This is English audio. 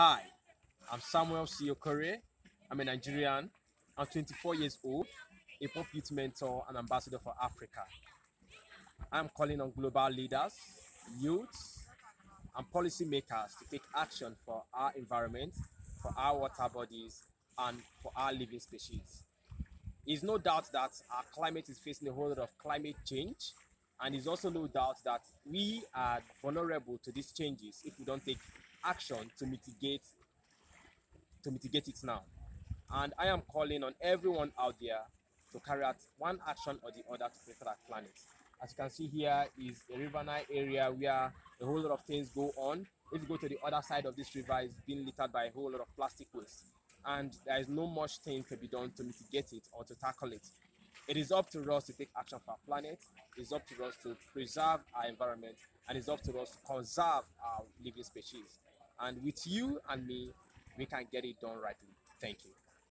Hi, I'm Samuel Okorie. I'm a Nigerian. I'm 24 years old, a pop youth mentor and ambassador for Africa. I'm calling on global leaders, youths, and policymakers to take action for our environment, for our water bodies, and for our living species. There's no doubt that our climate is facing a whole lot of climate change, and there's also no doubt that we are vulnerable to these changes if we don't take action to mitigate to mitigate it now. And I am calling on everyone out there to carry out one action or the other to protect our planet. As you can see here is a riverine area where a whole lot of things go on. If you go to the other side of this river, it's being littered by a whole lot of plastic waste. And there is no much thing to be done to mitigate it or to tackle it. It is up to us to take action for our planet. It's up to us to preserve our environment. And it's up to us to conserve our living species. And with you and me, we can get it done rightly. Thank you.